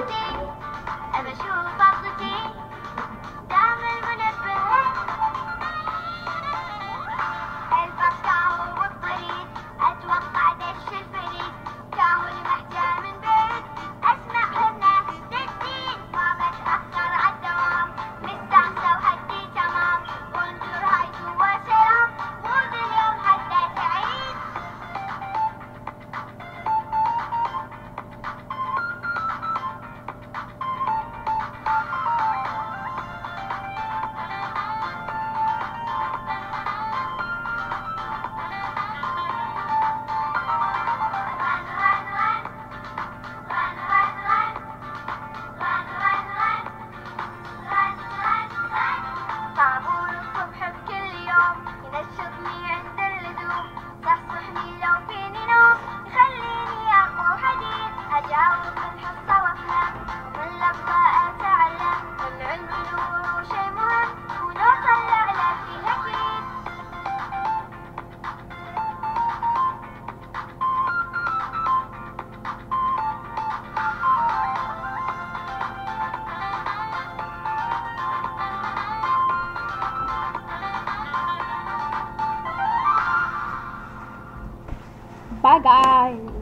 the day and the. Bye, guys.